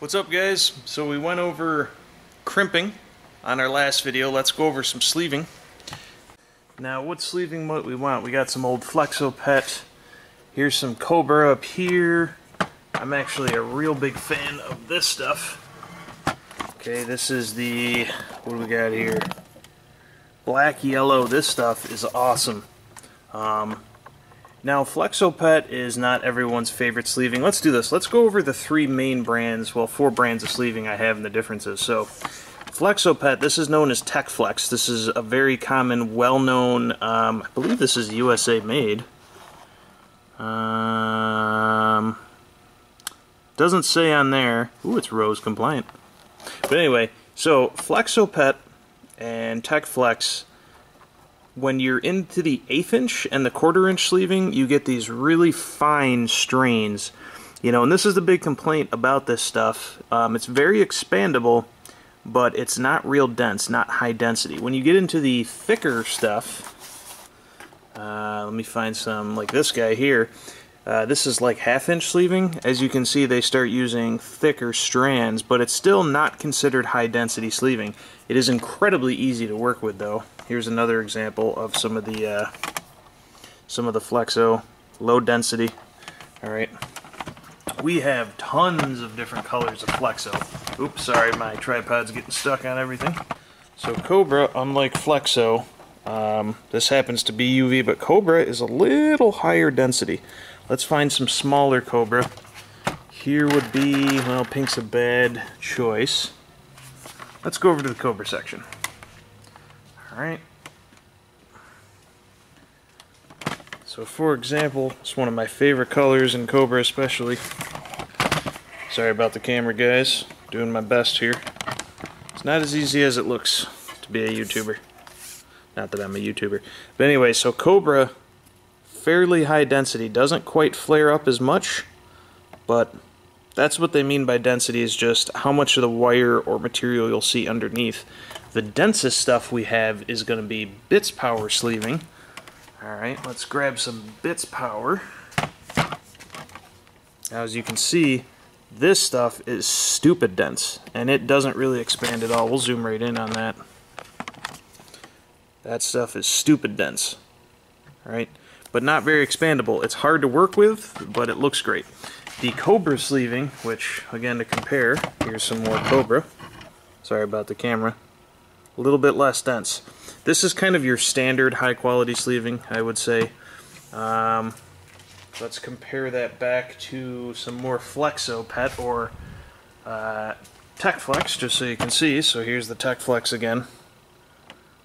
What's up guys? So we went over crimping on our last video. Let's go over some sleeving. Now what sleeving what we want? We got some old Flexo-Pet. Here's some Kobra up here. I'm actually a real big fan of this stuff. Okay, this is the, what do we got here? Black yellow, this stuff is awesome. Um, now, Flexo-Pet is not everyone's favorite sleeving. Let's do this. Let's go over the three main brands, well, four brands of sleeving I have and the differences. So, Flexo-Pet, this is known as TechFlex. This is a very common, well-known, um, I believe this is USA made. Um, doesn't say on there. Ooh, it's RoHS compliant. But anyway, so Flexo-Pet and TechFlex when you're into the eighth inch and the quarter inch sleeving, you get these really fine strains. You know, and this is the big complaint about this stuff. Um, it's very expandable, but it's not real dense, not high density. When you get into the thicker stuff, uh, let me find some like this guy here. Uh, this is like half inch sleeving. As you can see, they start using thicker strands, but it's still not considered high density sleeving. It is incredibly easy to work with though. Here's another example of some of the uh, some of the Flexo low density. All right, we have tons of different colors of Flexo. Oops, sorry, my tripod's getting stuck on everything. So Kobra, unlike Flexo, um, this happens to be UV, but Kobra is a little higher density. Let's find some smaller Kobra. Here would be, well, pink's a bad choice. Let's go over to the Kobra section. Alright. So for example, it's one of my favorite colors in Kobra especially. Sorry about the camera guys, doing my best here. It's not as easy as it looks to be a YouTuber. Not that I'm a YouTuber. But anyway, so Kobra, fairly high density, doesn't quite flare up as much, but that's what they mean by density is just how much of the wire or material you'll see underneath. The densest stuff we have is going to be Bitspower sleeving. Alright, let's grab some Bitspower. Now as you can see, this stuff is stupid dense, and it doesn't really expand at all. We'll zoom right in on that. That stuff is stupid dense. Alright, but not very expandable. It's hard to work with, but it looks great. The Kobra sleeving, which, again, to compare, here's some more Kobra. Sorry about the camera a little bit less dense. This is kind of your standard high quality sleeving, I would say. Um, let's compare that back to some more Flexo Pet or uh, TechFlex, just so you can see. So here's the TechFlex again.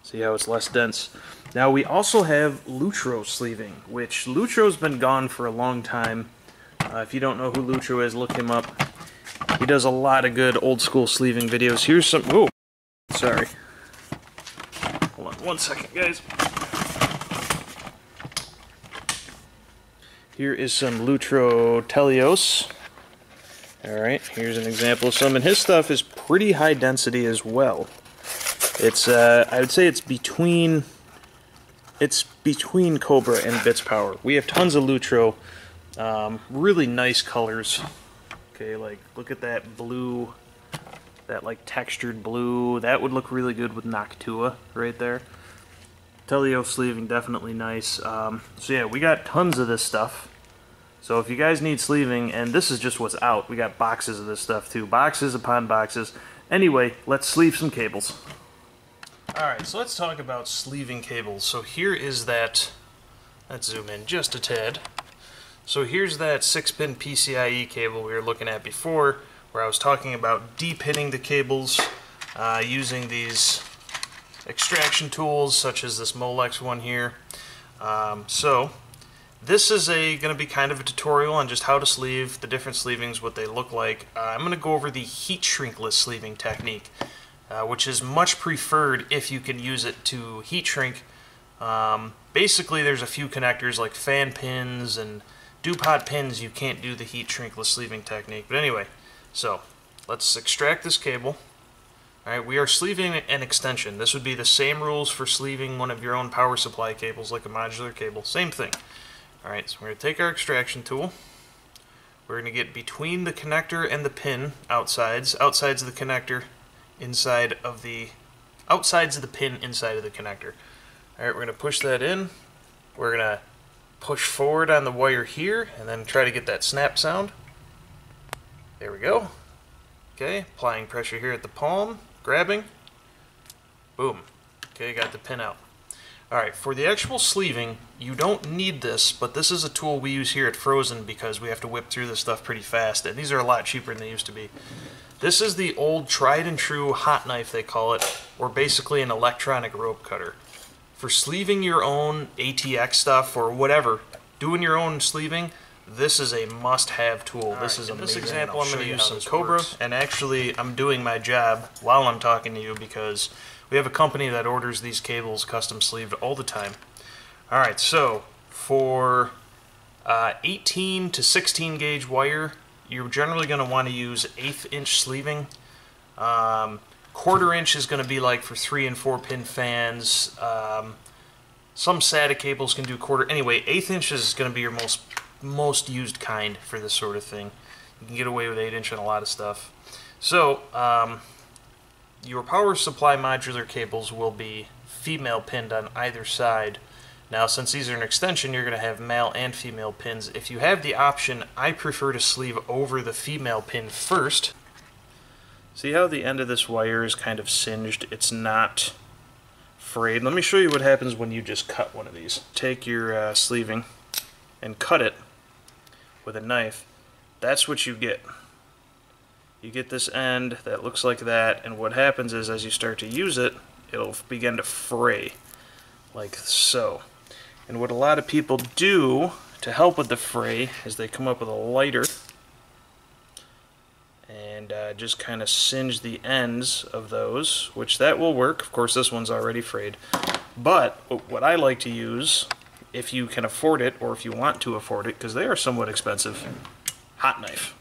See how it's less dense. Now we also have Lutro sleeving, which Lutro's been gone for a long time. Uh, if you don't know who Lutro is, look him up. He does a lot of good old school sleeving videos. Here's some. Oh, sorry. One second, guys. Here is some Lutro Telios. Alright, here's an example of some, and his stuff is pretty high density as well. It's, uh, I would say it's between, it's between Kobra and Bitspower. We have tons of Lutro, um, really nice colors. Okay, like, look at that blue that like textured blue. That would look really good with Noctua right there. Teleo sleeving, definitely nice. Um, so yeah, we got tons of this stuff. So if you guys need sleeving, and this is just what's out, we got boxes of this stuff too. Boxes upon boxes. Anyway, let's sleeve some cables. Alright, so let's talk about sleeving cables. So here is that, let's zoom in just a tad. So here's that 6-pin PCIe cable we were looking at before where I was talking about depinning the cables uh, using these extraction tools such as this Molex one here. Um, so this is a going to be kind of a tutorial on just how to sleeve, the different sleevings, what they look like. Uh, I'm going to go over the heat shrinkless sleeving technique, uh, which is much preferred if you can use it to heat shrink. Um, basically, there's a few connectors like fan pins and DuPont pins you can't do the heat shrinkless sleeving technique. But anyway, so let's extract this cable. Alright, we are sleeving an extension. This would be the same rules for sleeving one of your own power supply cables like a modular cable. Same thing. Alright, so we're going to take our extraction tool. We're going to get between the connector and the pin outsides, outsides of the connector, inside of the outsides of the pin inside of the connector. All right, we're going to push that in. We're going to push forward on the wire here and then try to get that snap sound. There we go. Okay, applying pressure here at the palm, grabbing. Boom. Okay, got the pin out. Alright, for the actual sleeving, you don't need this, but this is a tool we use here at Frozen because we have to whip through this stuff pretty fast, and these are a lot cheaper than they used to be. This is the old tried and true hot knife, they call it, or basically an electronic rope cutter. For sleeving your own ATX stuff or whatever, doing your own sleeving, this is a must-have tool. All this right, is in this example, I'm going to use some Kobra, works. and actually, I'm doing my job while I'm talking to you because we have a company that orders these cables custom sleeved all the time. All right, so for uh, 18 to 16 gauge wire, you're generally going to want to use eighth inch sleeving. Um, quarter inch is going to be like for three and four pin fans. Um, some SATA cables can do quarter. Anyway, eighth inch is going to be your most most used kind for this sort of thing. You can get away with eight inch on a lot of stuff. So um, your power supply modular cables will be female pinned on either side. Now, since these are an extension, you're going to have male and female pins. If you have the option, I prefer to sleeve over the female pin first. See how the end of this wire is kind of singed? It's not frayed. Let me show you what happens when you just cut one of these. Take your uh, sleeving and cut it with a knife. That's what you get you get this end that looks like that, and what happens is as you start to use it, it'll begin to fray, like so. And what a lot of people do to help with the fray is they come up with a lighter and uh, just kind of singe the ends of those, which that will work. Of course, this one's already frayed. But what I like to use, if you can afford it, or if you want to afford it, because they are somewhat expensive, hot knife.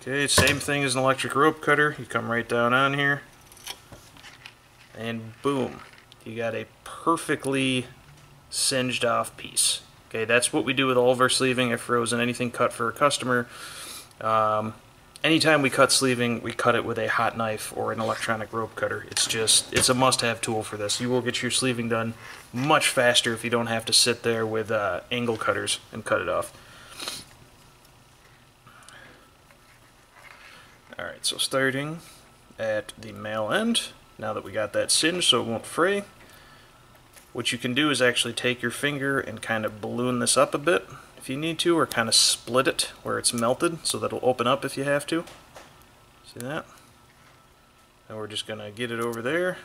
Okay, same thing as an electric rope cutter. You come right down on here, and boom, you got a perfectly singed off piece. Okay, that's what we do with all of our sleeving at Frozen. Anything cut for a customer. Um, anytime we cut sleeving, we cut it with a hot knife or an electronic rope cutter. It's just, it's a must-have tool for this. You will get your sleeving done much faster if you don't have to sit there with uh, angle cutters and cut it off. Alright, so starting at the male end, now that we got that singed so it won't fray, what you can do is actually take your finger and kind of balloon this up a bit if you need to, or kind of split it where it's melted so that it'll open up if you have to. See that? And we're just going to get it over there.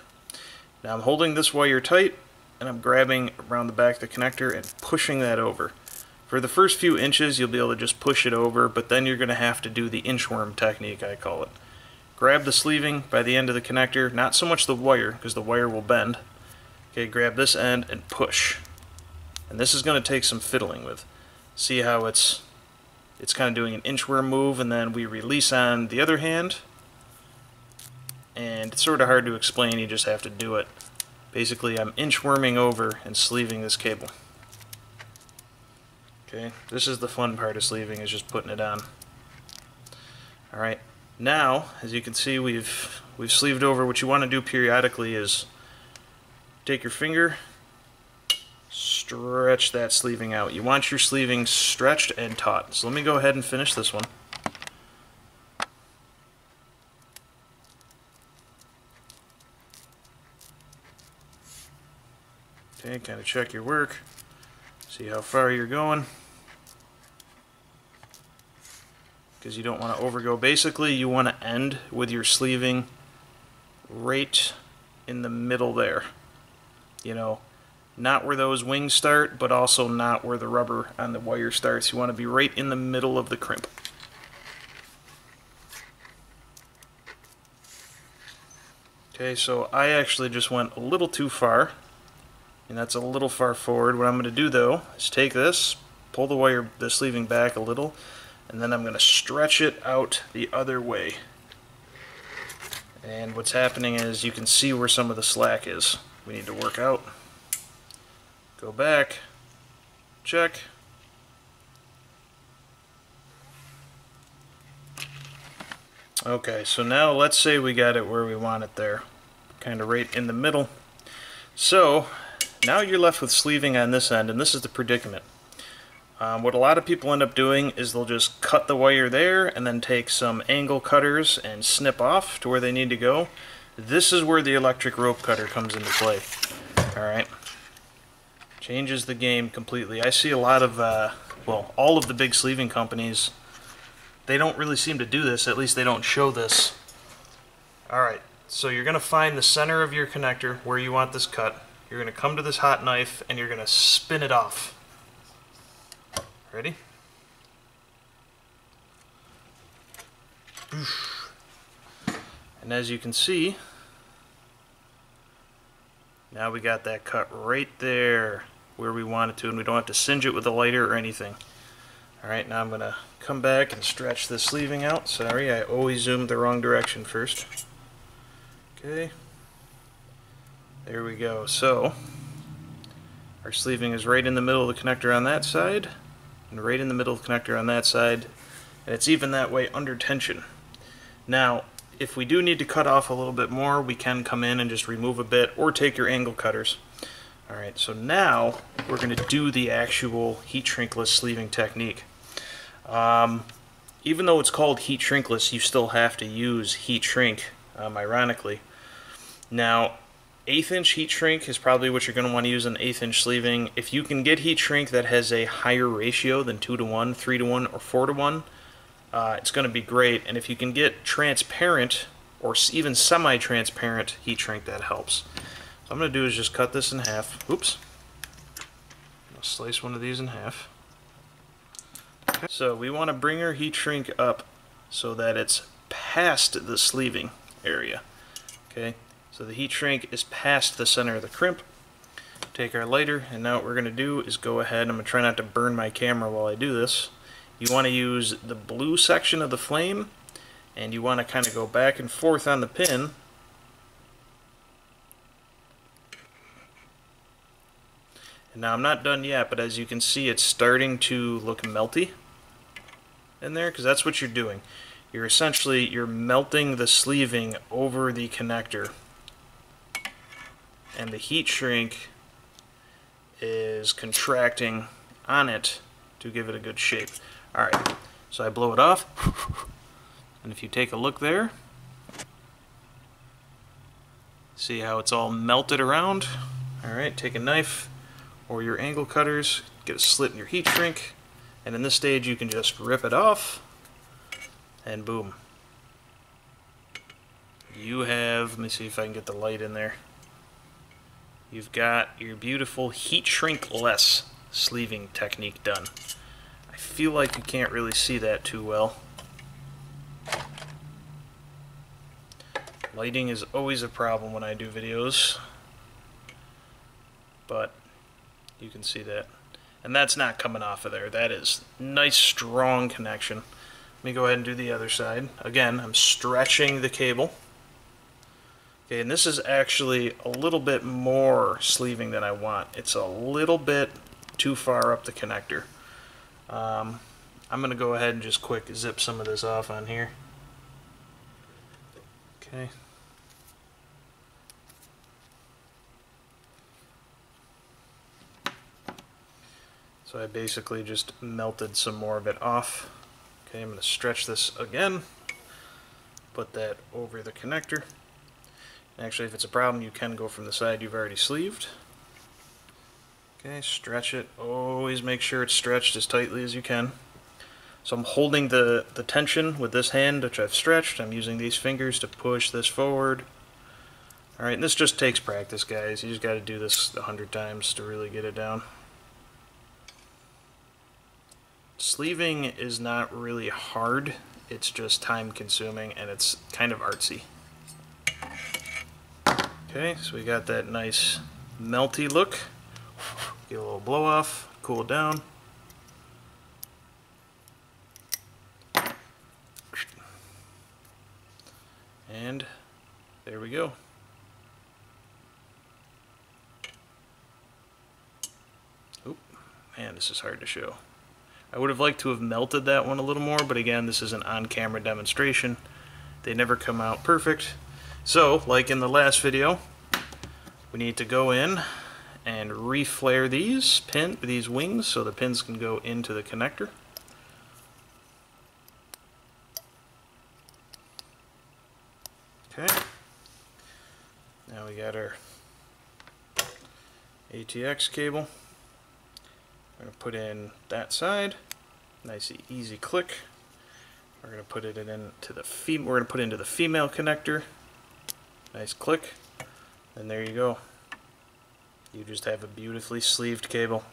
Now I'm holding this wire tight, and I'm grabbing around the back of the connector and pushing that over. For the first few inches, you'll be able to just push it over, but then you're going to have to do the inchworm technique, I call it. Grab the sleeving by the end of the connector, not so much the wire, because the wire will bend. Okay, grab this end and push. And this is going to take some fiddling with. See how it's it's kind of doing an inchworm move, and then we release on the other hand. And it's sort of hard to explain, you just have to do it. Basically, I'm inchworming over and sleeving this cable. Okay, this is the fun part of sleeving, is just putting it on. Alright, now, as you can see, we've we've sleeved over. What you want to do periodically is take your finger, stretch that sleeving out. You want your sleeving stretched and taut. So let me go ahead and finish this one. Okay, kind of check your work, see how far you're going. because you don't want to overgo. Basically, you want to end with your sleeving right in the middle there. You know, not where those wings start, but also not where the rubber on the wire starts. You want to be right in the middle of the crimp. Okay, so I actually just went a little too far, and that's a little far forward. What I'm going to do, though, is take this, pull the wire, the sleeving back a little, and then I'm going to stretch it out the other way. And what's happening is you can see where some of the slack is. We need to work out. Go back. Check. Okay, so now let's say we got it where we want it there. Kind of right in the middle. So, now you're left with sleeving on this end, and this is the predicament. Um, what a lot of people end up doing is they'll just cut the wire there and then take some angle cutters and snip off to where they need to go. This is where the electric rope cutter comes into play. Alright. Changes the game completely. I see a lot of, uh, well, all of the big sleeving companies, they don't really seem to do this, at least they don't show this. Alright, so you're going to find the center of your connector where you want this cut. You're going to come to this hot knife and you're going to spin it off. Ready? And as you can see, now we got that cut right there where we want it to, and we don't have to singe it with a lighter or anything. Alright, now I'm going to come back and stretch this sleeving out. Sorry, I always zoomed the wrong direction first. Okay. There we go. So, our sleeving is right in the middle of the connector on that side and right in the middle of the connector on that side, and it's even that way under tension. Now, if we do need to cut off a little bit more, we can come in and just remove a bit, or take your angle cutters. Alright, so now we're going to do the actual heat shrinkless sleeving technique. Um, even though it's called heat shrinkless, you still have to use heat shrink, um, ironically. Now, eighth inch heat shrink is probably what you're going to want to use in eighth inch sleeving. If you can get heat shrink that has a higher ratio than 2 to 1, 3 to 1, or 4 to 1, uh, it's going to be great. And if you can get transparent or even semi-transparent heat shrink, that helps. So I'm going to do is just cut this in half. Oops. I'll slice one of these in half. Okay. So we want to bring our heat shrink up so that it's past the sleeving area. Okay, so the heat shrink is past the center of the crimp. Take our lighter, and now what we're going to do is go ahead, I'm going to try not to burn my camera while I do this. You want to use the blue section of the flame, and you want to kind of go back and forth on the pin. And now I'm not done yet, but as you can see, it's starting to look melty in there, because that's what you're doing. You're essentially, you're melting the sleeving over the connector and the heat shrink is contracting on it to give it a good shape. Alright, so I blow it off, and if you take a look there, see how it's all melted around? Alright, take a knife or your angle cutters, get a slit in your heat shrink, and in this stage you can just rip it off, and boom. You have, let me see if I can get the light in there you've got your beautiful heat shrink less sleeving technique done. I feel like you can't really see that too well. Lighting is always a problem when I do videos, but you can see that. And that's not coming off of there. That is nice strong connection. Let me go ahead and do the other side. Again, I'm stretching the cable. Okay, and this is actually a little bit more sleeving than I want. It's a little bit too far up the connector. Um, I'm going to go ahead and just quick zip some of this off on here. Okay. So I basically just melted some more of it off. Okay, I'm going to stretch this again. Put that over the connector. Actually, if it's a problem, you can go from the side you've already sleeved. Okay, stretch it. Always make sure it's stretched as tightly as you can. So I'm holding the, the tension with this hand, which I've stretched. I'm using these fingers to push this forward. Alright, this just takes practice, guys. You just got to do this a hundred times to really get it down. Sleeving is not really hard. It's just time consuming and it's kind of artsy. Okay, so we got that nice melty look. Get a little blow off, cool down. And there we go. Oop, man, this is hard to show. I would have liked to have melted that one a little more, but again, this is an on-camera demonstration, they never come out perfect. So, like in the last video, we need to go in and reflare these these wings so the pins can go into the connector. Okay. Now we got our ATX cable. Going to put in that side. Nice easy click. We're going to put it into the fem we're going to put into the female connector. Nice click. And there you go. You just have a beautifully sleeved cable.